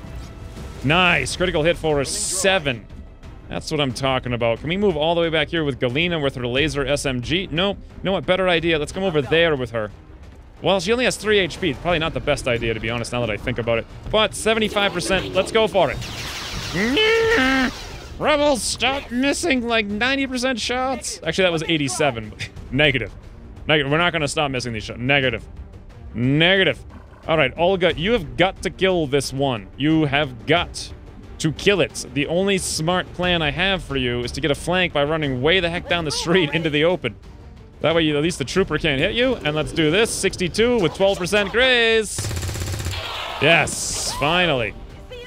Speaker 1: Nice. Critical hit for a seven. That's what I'm talking about. Can we move all the way back here with Galina with her laser SMG? Nope. You know what? Better idea. Let's come over there with her. Well, she only has 3 HP. Probably not the best idea, to be honest, now that I think about it. But 75%. Let's go for it. Rebels, stop missing like 90% shots. Actually, that was 87. Negative. Negative. We're not going to stop missing these shots. Negative. Negative. All right, Olga, you have got to kill this one. You have got to kill it. The only smart plan I have for you is to get a flank by running way the heck down the street into the open. That way, you, at least the trooper can't hit you. And let's do this. 62 with 12% graze. Yes, finally.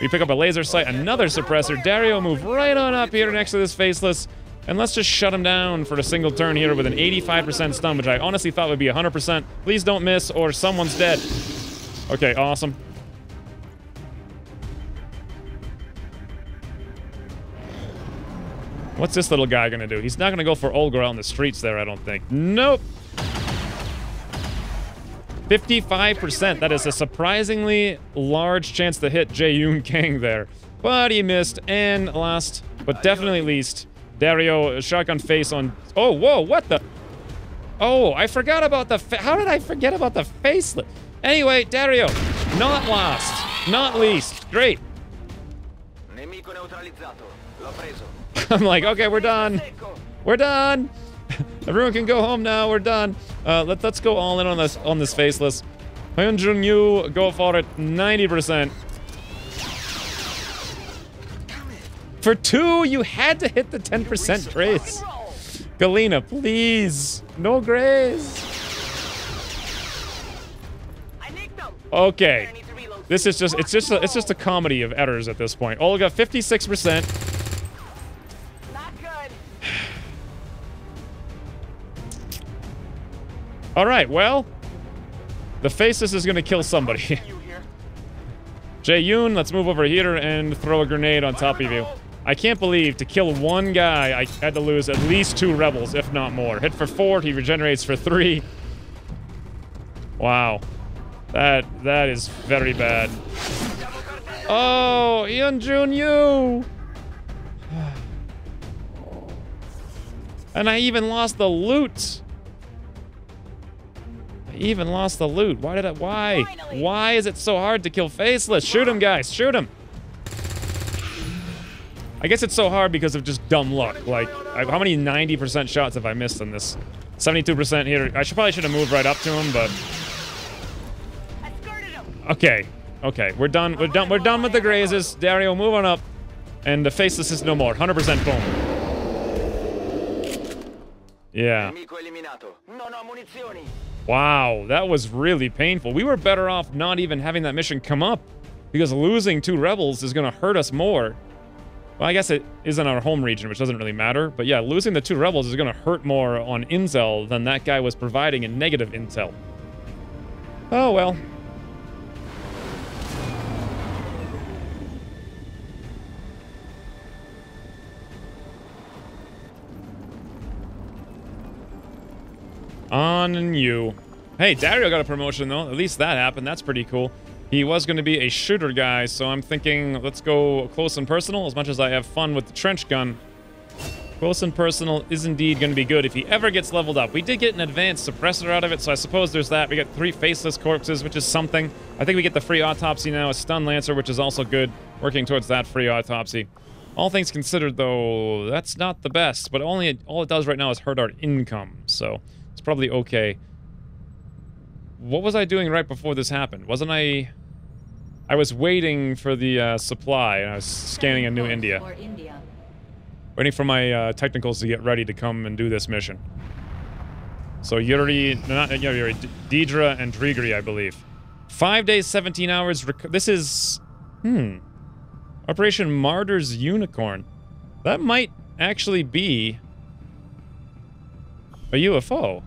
Speaker 1: We pick up a laser sight, another suppressor. Dario move right on up here next to this faceless. And let's just shut him down for a single turn here with an 85% stun, which I honestly thought would be 100%. Please don't miss or someone's dead. Okay, awesome. What's this little guy gonna do? He's not gonna go for Olga in the streets there, I don't think. Nope. 55%. That is a surprisingly large chance to hit Jae-yoon Kang there. But he missed. And last, but definitely least, Dario shotgun face on... Oh, whoa, what the... Oh, I forgot about the... How did I forget about the faceless? Anyway, Dario, not last, not least. Great.
Speaker 4: Nemico neutralizzato. L'ho preso.
Speaker 1: I'm like, okay, we're done. We're done. Everyone can go home now. We're done. Uh, let, let's go all in on this on this faceless. Hyunjun Yu, go for it. 90%. For two, you had to hit the 10% graze. Galina, please. No
Speaker 3: graze.
Speaker 1: Okay. This is just it's just a, it's just a comedy of errors at this point. Olga 56%. All right, well, the faceless is going to kill somebody.
Speaker 2: Here?
Speaker 1: Jae-yoon, let's move over here and throw a grenade on top of you. I can't believe to kill one guy, I had to lose at least two rebels, if not more. Hit for four, he regenerates for three. Wow. That that is very bad. Oh, Yeonjun Yu! And I even lost the loot. I even lost the loot. Why did I? Why?
Speaker 3: Finally.
Speaker 1: Why is it so hard to kill Faceless? Shoot him, guys. Shoot him. I guess it's so hard because of just dumb luck. Like, how many 90% shots have I missed on this? 72% here. I should probably should have moved right up to him, but
Speaker 3: I skirted him.
Speaker 1: okay, okay. We're done. We're done. We're done with the grazes. Dario, move on up. And the faceless is no more. 100% boom. Yeah. Wow, that was really painful. We were better off not even having that mission come up because losing two rebels is going to hurt us more. Well, I guess it isn't our home region, which doesn't really matter. But yeah, losing the two rebels is going to hurt more on intel than that guy was providing in negative intel. Oh, well. On you. Hey, Dario got a promotion, though. At least that happened. That's pretty cool. He was going to be a shooter guy, so I'm thinking let's go close and personal. As much as I have fun with the trench gun, close and personal is indeed going to be good if he ever gets leveled up. We did get an advanced suppressor out of it, so I suppose there's that. We got three faceless corpses, which is something. I think we get the free autopsy now, a stun lancer, which is also good. Working towards that free autopsy. All things considered, though, that's not the best. But only all it does right now is hurt our income, so it's probably okay. What was I doing right before this happened? Wasn't I... I was waiting for the uh, supply, and I was scanning a new India.
Speaker 5: India.
Speaker 1: Waiting for my uh, technicals to get ready to come and do this mission. So Yuri, no, not Yuri, Deidre and Drigri, I believe. Five days, 17 hours. rec- This is, hmm, Operation Martyr's Unicorn. That might actually be a UFO.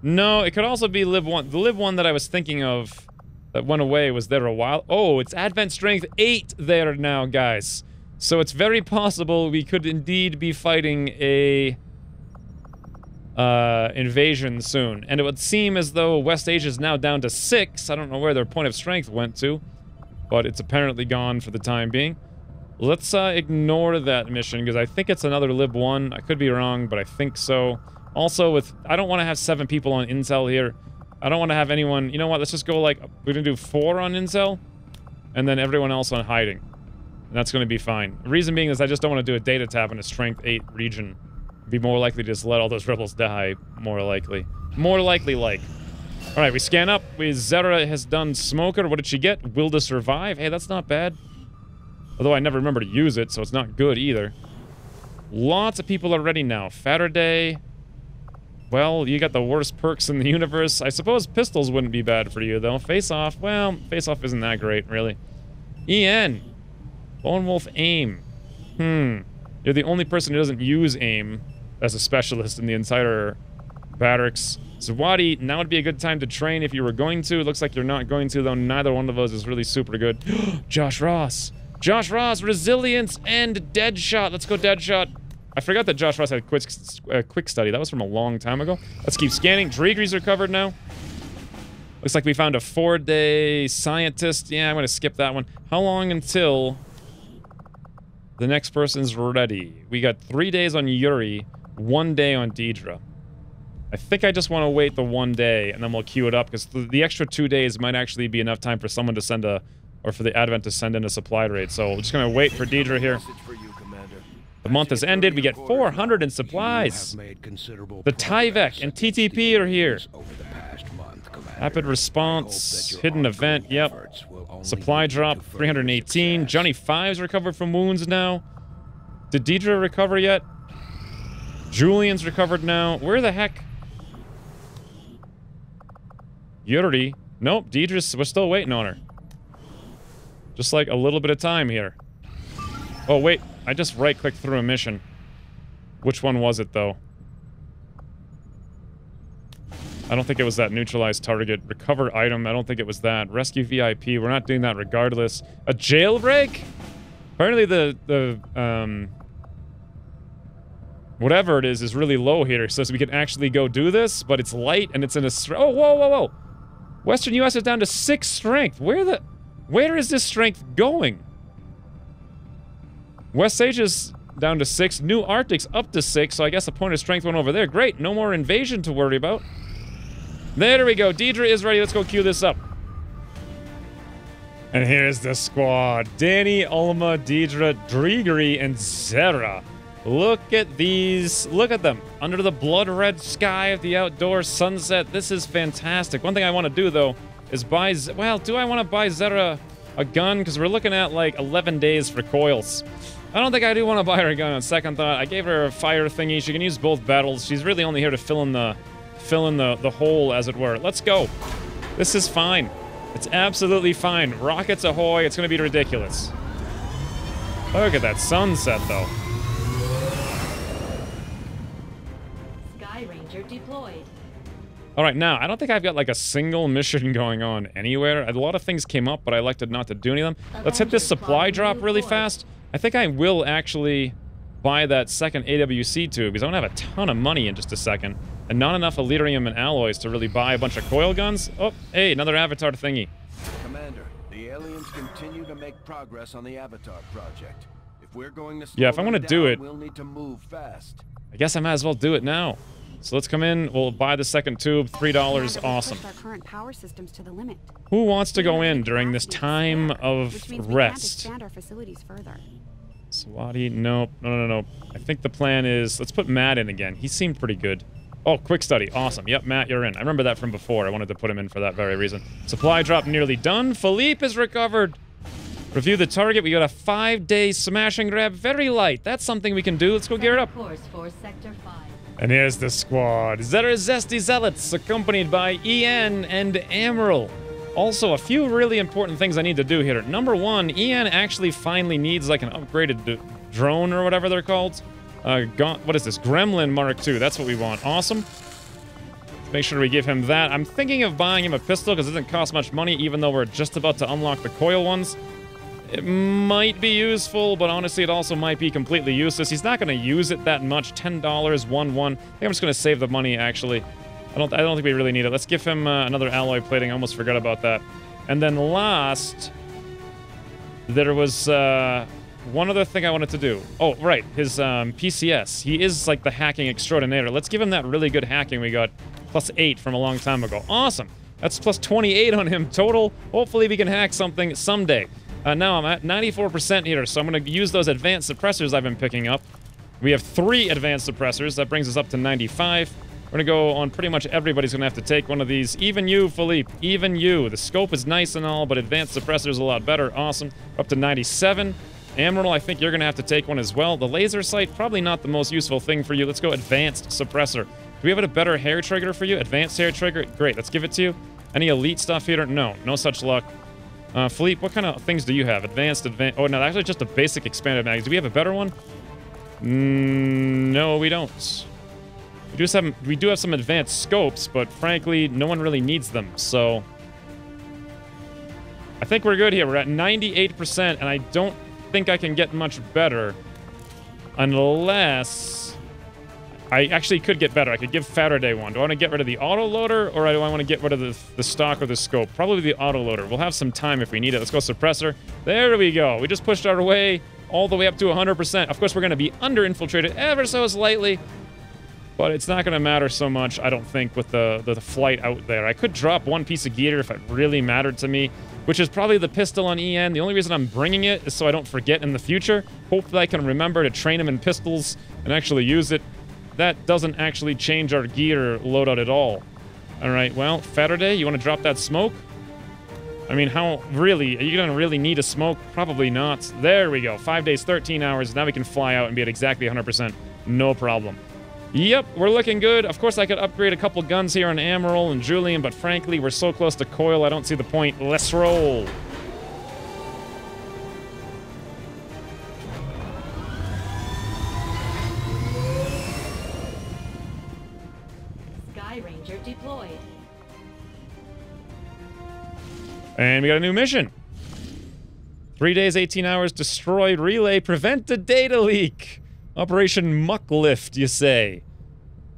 Speaker 1: No, it could also be Lib 1. The Lib 1 that I was thinking of that went away was there a while. Oh, it's Advent Strength 8 there now, guys. So it's very possible we could indeed be fighting a uh, invasion soon. And it would seem as though West Asia is now down to 6. I don't know where their point of strength went to, but it's apparently gone for the time being. Let's uh, ignore that mission because I think it's another Lib 1. I could be wrong, but I think so. Also, with I don't want to have seven people on Intel here. I don't want to have anyone... You know what? Let's just go like... We're going to do four on Intel, and then everyone else on hiding. And that's going to be fine. Reason being is I just don't want to do a data tab in a Strength 8 region. Be more likely to just let all those rebels die, more likely. More likely like. Alright, we scan up. We Zera has done Smoker. What did she get? Will to survive? Hey, that's not bad. Although I never remember to use it, so it's not good either. Lots of people are ready now. Faraday. Well, you got the worst perks in the universe. I suppose pistols wouldn't be bad for you, though. Face off, well, face off isn't that great, really. EN. Lone Wolf aim. Hmm. You're the only person who doesn't use aim as a specialist in the entire barracks. Zawadi, now would be a good time to train if you were going to. It looks like you're not going to, though neither one of those is really super good. Josh Ross. Josh Ross, resilience and dead shot. Let's go dead shot. I forgot that Josh Ross had quick, uh, quick study. That was from a long time ago. Let's keep scanning. Drigri's recovered now. Looks like we found a four-day scientist. Yeah, I'm going to skip that one. How long until the next person's ready? We got three days on Yuri, one day on Deidre. I think I just want to wait the one day, and then we'll queue it up, because the extra two days might actually be enough time for someone to send a... Or for the Advent to send in a supply raid. So we're just going to wait for Deidre here.
Speaker 2: Message for you, Commander.
Speaker 1: The month has ended. We get 400 in supplies. The Tyvek and TTP are here. Rapid response, hidden event, yep. Supply drop, 318. Johnny Fives recovered from wounds now. Did Deidre recover yet? Julian's recovered now. Where the heck? Yuri. Nope, Deidre's, we're still waiting on her. Just like a little bit of time here. Oh, wait. I just right-clicked through a mission. Which one was it, though? I don't think it was that neutralized target. Recover item, I don't think it was that. Rescue VIP, we're not doing that regardless. A jailbreak? Apparently the, the, um... Whatever it is, is really low here, so we can actually go do this, but it's light and it's in a... Oh, whoa, whoa, whoa! Western US is down to 6 strength. Where the... Where is this strength going? West Asia's down to 6. New Arctic's up to 6, so I guess a point of strength went over there. Great, no more invasion to worry about. There we go. Deidre is ready. Let's go queue this up. And here's the squad. Danny, Ulma, Deidre, Drigri, and Zera. Look at these. Look at them. Under the blood red sky of the outdoor sunset. This is fantastic. One thing I want to do, though, is buy... Well, do I want to buy Zera a gun? Because we're looking at, like, 11 days for coils. I don't think I do want to buy her a gun on second thought. I gave her a fire thingy. She can use both battles. She's really only here to fill in the... Fill in the, the hole, as it were. Let's go. This is fine. It's absolutely fine. Rockets ahoy. It's going to be ridiculous. Look at that sunset, though. All right, now, I don't think I've got like a single mission going on anywhere. A lot of things came up, but I elected not to do any of them. Let's hit this supply drop really
Speaker 5: course.
Speaker 1: fast. I think I will actually buy that second AWC tube because I'm gonna have a ton of money in just a second. And not enough Elerium and alloys to really buy a bunch of coil guns. Oh, hey, another avatar thingy.
Speaker 6: Commander, the aliens continue to make progress on the Avatar project. If we're going to slow
Speaker 1: Yeah, if I'm gonna do it-
Speaker 6: we'll need to move fast.
Speaker 1: I guess I might as well do it now. So let's come in, we'll buy the second tube, $3, awesome.
Speaker 7: Our current power systems to the limit.
Speaker 1: Who wants to go in during this time
Speaker 7: spare,
Speaker 1: of
Speaker 7: which means we can't
Speaker 1: rest?
Speaker 7: expand our facilities further.
Speaker 1: Swati, nope. No, no, no, no. I think the plan is let's put Matt in again. He seemed pretty good. Oh, quick study. Awesome. Yep, Matt, you're in. I remember that from before. I wanted to put him in for that very reason. Supply drop nearly done. Philippe is recovered. Review the target. We got a five-day smash and grab. Very light. That's something we can do. Let's go gear it up.
Speaker 5: Course for Sector 5.
Speaker 1: And here's the squad. Zera Zesty Zealots, accompanied by Ian and Amaral. Also, a few really important things I need to do here. Number one, Ian actually finally needs like an upgraded drone or whatever they're called. Uh, what is this? Gremlin Mark II. That's what we want. Awesome. Let's make sure we give him that. I'm thinking of buying him a pistol because it doesn't cost much money, even though we're just about to unlock the coil ones. It might be useful, but honestly, it also might be completely useless. He's not going to use it that much. Ten dollars, one one. I think I'm just going to save the money. Actually, I don't. I don't think we really need it. Let's give him uh, another alloy plating. I almost forgot about that. And then last, there was uh, one other thing I wanted to do. Oh, right, his um, PCS. He is like the hacking extraordinaire. Let's give him that really good hacking we got, plus eight from a long time ago. Awesome. That's plus 28 on him total. Hopefully we can hack something someday. Uh, now I'm at 94% here, so I'm going to use those advanced suppressors I've been picking up. We have three advanced suppressors. That brings us up to 95. We're going to go on pretty much everybody's going to have to take one of these. Even you, Philippe. Even you. The scope is nice and all, but advanced suppressors a lot better. Awesome. Up to 97. Admiral, I think you're going to have to take one as well. The laser sight, probably not the most useful thing for you. Let's go advanced suppressor. Do we have a better hair trigger for you? Advanced hair trigger? Great, let's give it to you. Any elite stuff here? No, no such luck. Uh, Philippe, what kind of things do you have? Advanced, advanced. Oh, no, actually just a basic expanded mag. Do we have a better one? Mm, no, we don't. We do, have, we do have some advanced scopes, but frankly, no one really needs them, so... I think we're good here. We're at 98%, and I don't think I can get much better unless... I actually could get better. I could give Faraday one. Do I want to get rid of the autoloader, or do I want to get rid of the, the stock or the scope? Probably the autoloader. We'll have some time if we need it. Let's go suppressor. There we go. We just pushed our way all the way up to 100%. Of course, we're going to be under-infiltrated ever so slightly, but it's not going to matter so much, I don't think, with the, the, the flight out there. I could drop one piece of gear if it really mattered to me, which is probably the pistol on EN. The only reason I'm bringing it is so I don't forget in the future. Hopefully I can remember to train him in pistols and actually use it. That doesn't actually change our gear loadout at all. All right, well, Faraday, you want to drop that smoke? I mean, how really? Are you going to really need a smoke? Probably not. There we go. Five days, 13 hours. Now we can fly out and be at exactly 100%. No problem. Yep, we're looking good. Of course, I could upgrade a couple guns here on Amaral and Julian, but frankly, we're so close to Coil, I don't see the point. Let's roll. And we got a new mission. Three days, 18 hours, destroyed relay, prevent a data leak. Operation Mucklift, you say?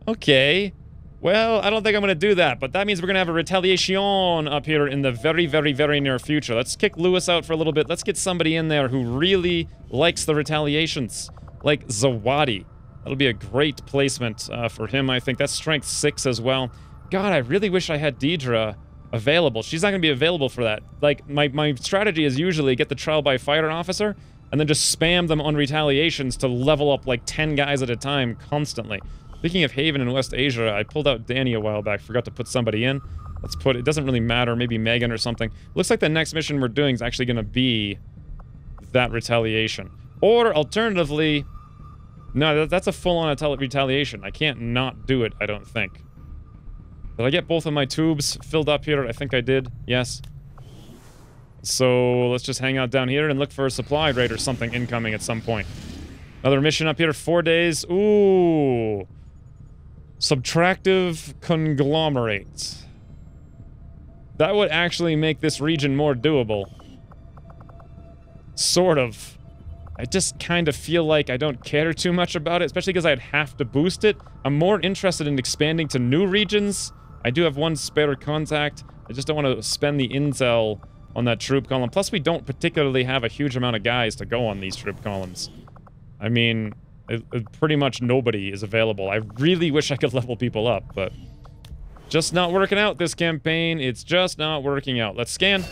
Speaker 1: Okay. Well, I don't think I'm going to do that, but that means we're going to have a retaliation up here in the very, very, very near future. Let's kick Lewis out for a little bit. Let's get somebody in there who really likes the retaliations, like Zawadi. That'll be a great placement uh, for him, I think. That's strength 6 as well. God, I really wish I had Deidre available. She's not going to be available for that. Like, my, my strategy is usually get the trial by fighter officer and then just spam them on retaliations to level up like 10 guys at a time constantly. Speaking of Haven in West Asia, I pulled out Danny a while back. Forgot to put somebody in. Let's put... It doesn't really matter. Maybe Megan or something. Looks like the next mission we're doing is actually going to be that retaliation. Or, alternatively... No, that, that's a full-on retaliation. I can't not do it, I don't think. Did I get both of my tubes filled up here? I think I did. Yes. So let's just hang out down here and look for a supply rate or something incoming at some point. Another mission up here, four days. Ooh. Subtractive conglomerate. That would actually make this region more doable. Sort of. I just kind of feel like I don't care too much about it, especially because I'd have to boost it. I'm more interested in expanding to new regions. I do have one spare contact. I just don't want to spend the intel on that troop column. Plus, we don't particularly have a huge amount of guys to go on these troop columns. I mean, it, it- pretty much nobody is available. I really wish I could level people up, but just not working out this campaign. It's just not working out. Let's scan.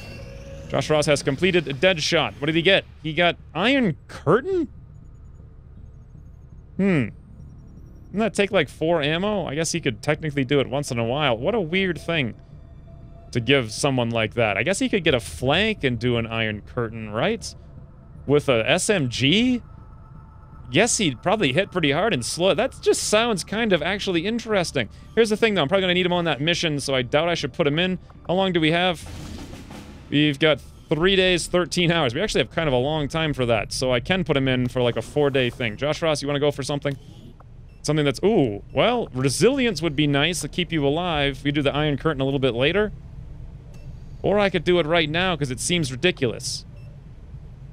Speaker 1: Josh Ross has completed a dead shot. What did he get? He got Iron Curtain? Hmm. Doesn't that take like four ammo? I guess he could technically do it once in a while. What a weird thing to give someone like that. I guess he could get a flank and do an Iron Curtain, right? With a SMG? Yes, he'd probably hit pretty hard and slow. That just sounds kind of actually interesting. Here's the thing, though. I'm probably going to need him on that mission, so I doubt I should put him in. How long do we have? We've got three days, 13 hours. We actually have kind of a long time for that, so I can put him in for like a four-day thing. Josh Ross, you want to go for something? Something that's... Ooh, well, resilience would be nice to keep you alive. If we do the Iron Curtain a little bit later. Or I could do it right now, because it seems ridiculous.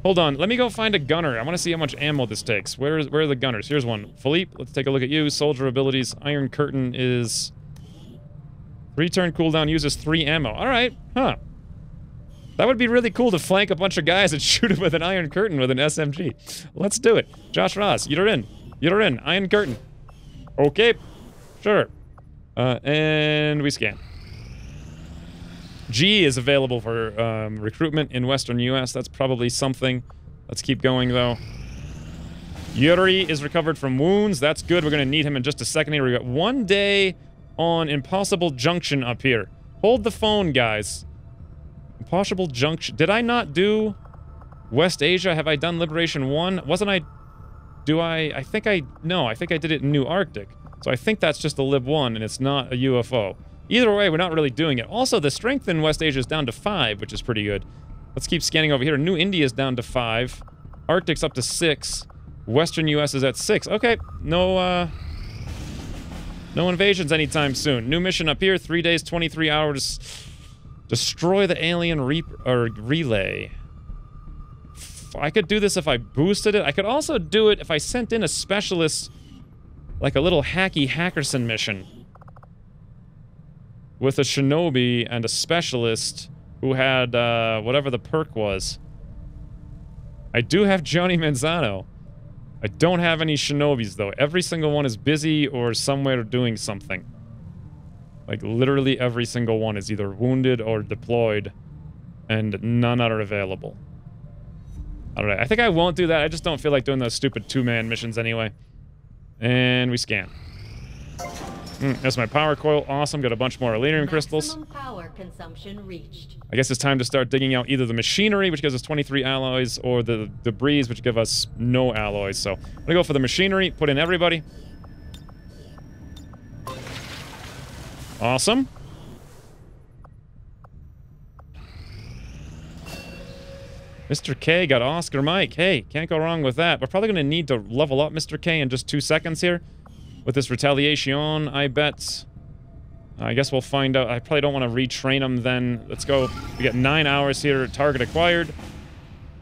Speaker 1: Hold on, let me go find a gunner. I want to see how much ammo this takes. Where, is, where are the gunners? Here's one. Philippe, let's take a look at you. Soldier abilities. Iron Curtain is... Three turn cooldown uses three ammo. All right, huh. That would be really cool to flank a bunch of guys and shoot them with an Iron Curtain with an SMG. Let's do it. Josh Ross, you're in. You're in. Iron Curtain. Okay. Sure. Uh, and we scan. G is available for um, recruitment in Western U.S. That's probably something. Let's keep going, though. Yuri is recovered from wounds. That's good. We're going to need him in just a second here. we got one day on Impossible Junction up here. Hold the phone, guys. Impossible Junction. Did I not do West Asia? Have I done Liberation 1? Wasn't I... Do I... I think I... No, I think I did it in New Arctic. So I think that's just a Lib 1, and it's not a UFO. Either way, we're not really doing it. Also, the strength in West Asia is down to 5, which is pretty good. Let's keep scanning over here. New India is down to 5. Arctic's up to 6. Western US is at 6. Okay, no, uh... No invasions anytime soon. New mission up here, 3 days, 23 hours. Destroy the alien reap or relay. I could do this if I boosted it. I could also do it if I sent in a specialist, like a little hacky Hackerson mission. With a shinobi and a specialist who had uh, whatever the perk was. I do have Johnny Manzano. I don't have any shinobis, though. Every single one is busy or somewhere doing something. Like, literally every single one is either wounded or deployed, and none are available. Alright, I think I won't do that. I just don't feel like doing those stupid two-man missions anyway. And we scan. Mm, that's my power coil. Awesome. Got a bunch more Elerium crystals.
Speaker 5: Power consumption reached.
Speaker 1: I guess it's time to start digging out either the machinery, which gives us 23 alloys, or the debris, which give us no alloys. So I'm gonna go for the machinery, put in everybody. Awesome. Mr. K got Oscar Mike. Hey, can't go wrong with that. We're probably gonna need to level up Mr. K in just two seconds here. With this retaliation, I bet. I guess we'll find out. I probably don't want to retrain him then. Let's go. We got nine hours here. Target acquired.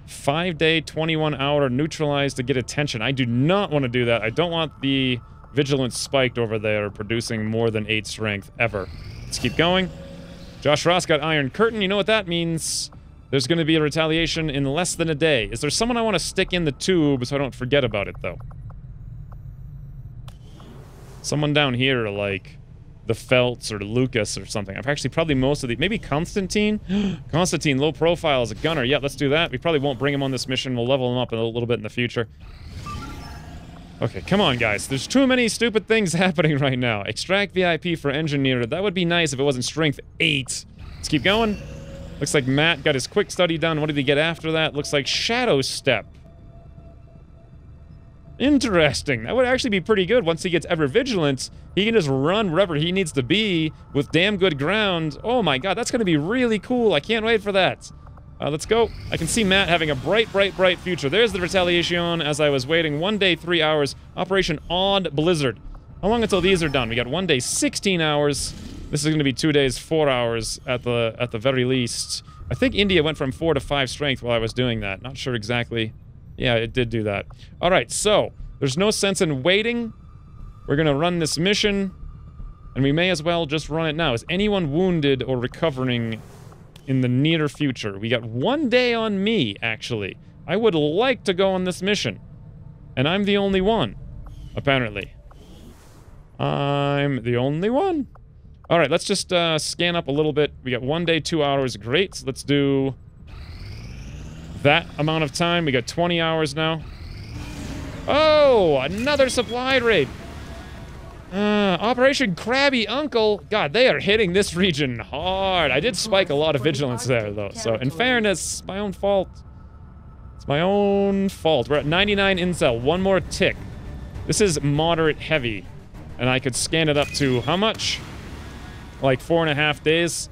Speaker 1: Five day, 21 hour neutralized to get attention. I do not want to do that. I don't want the vigilance spiked over there producing more than eight strength ever. Let's keep going. Josh Ross got Iron Curtain. You know what that means? There's going to be a retaliation in less than a day. Is there someone I want to stick in the tube so I don't forget about it, though? Someone down here, like the Felts or Lucas or something. I've actually probably most of the... Maybe Constantine? Constantine, low profile as a gunner. Yeah, let's do that. We probably won't bring him on this mission. We'll level him up a little bit in the future. Okay, come on, guys. There's too many stupid things happening right now. Extract VIP for engineer. That would be nice if it wasn't strength 8. Let's keep going. Looks like Matt got his quick study done. What did he get after that? Looks like Shadow Step. Interesting. That would actually be pretty good. Once he gets ever vigilant, he can just run wherever he needs to be with damn good ground. Oh my god, that's going to be really cool. I can't wait for that. Uh, let's go. I can see Matt having a bright, bright, bright future. There's the retaliation as I was waiting. One day, three hours. Operation Odd Blizzard. How long until these are done? We got one day, 16 hours. This is going to be two days, four hours at the at the very least. I think India went from four to five strength while I was doing that. Not sure exactly. Yeah, it did do that. All right, so there's no sense in waiting. We're going to run this mission, and we may as well just run it now. Is anyone wounded or recovering in the near future? We got one day on me, actually. I would like to go on this mission, and I'm the only one, apparently. I'm the only one. All right, let's just uh, scan up a little bit. We got one day, two hours. Great. Let's do that amount of time. We got 20 hours now. Oh, another supply raid. Uh, Operation Krabby Uncle. God, they are hitting this region hard. I did spike a lot of vigilance there, though. So, in fairness, my own fault. It's my own fault. We're at 99 intel. One more tick. This is moderate heavy. And I could scan it up to how much? Like four and a half days.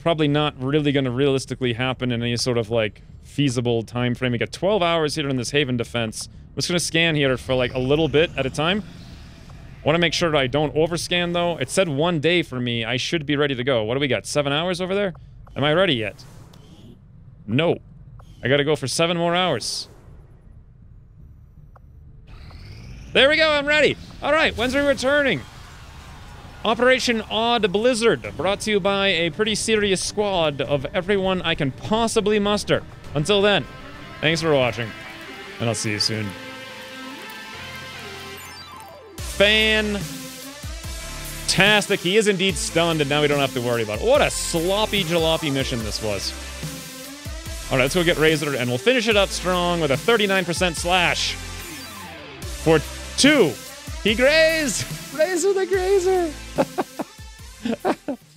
Speaker 1: Probably not really going to realistically happen in any sort of like feasible time frame. We got 12 hours here in this Haven defense. I'm just going to scan here for like a little bit at a time. Want to make sure that I don't overscan though. It said one day for me. I should be ready to go. What do we got? Seven hours over there? Am I ready yet? No. I gotta go for seven more hours. There we go, I'm ready. All right, when's we returning? Operation Odd Blizzard, brought to you by a pretty serious squad of everyone I can possibly muster. Until then, thanks for watching, and I'll see you soon. Fantastic. He is indeed stunned, and now we don't have to worry about it. What a sloppy jalopy mission this was. All right, let's go get Razor, and we'll finish it up strong with a 39% slash for two. He graze! Razor the Grazer!